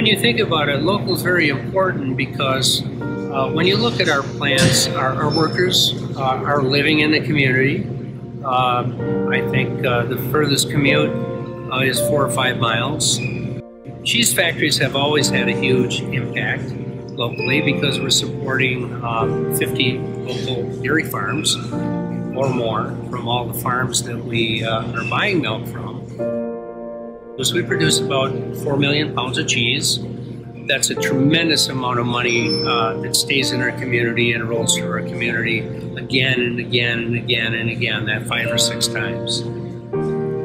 When you think about it, local is very important because uh, when you look at our plants, our, our workers uh, are living in the community. Um, I think uh, the furthest commute uh, is four or five miles. Cheese factories have always had a huge impact locally because we're supporting um, 50 local dairy farms or more from all the farms that we uh, are buying milk from. So we produce about 4 million pounds of cheese. That's a tremendous amount of money uh, that stays in our community and rolls through our community again and again and again and again, that five or six times.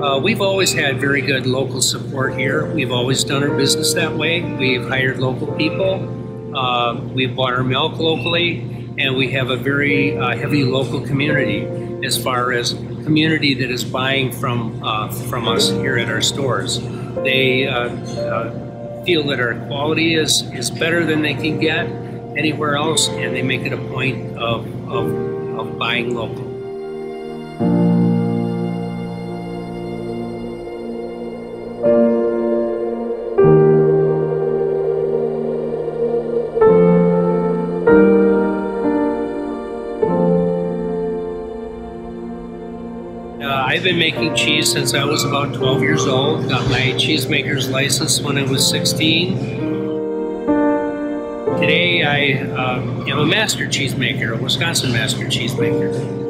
Uh, we've always had very good local support here. We've always done our business that way. We've hired local people. Uh, we've bought our milk locally, and we have a very uh, heavy local community as far as community that is buying from uh, from us here at our stores. They uh, uh, feel that our quality is is better than they can get anywhere else, and they make it a point of, of, of buying local. I've been making cheese since I was about 12 years old. Got my cheesemaker's license when I was 16. Today I um, am a master cheesemaker, a Wisconsin master cheesemaker.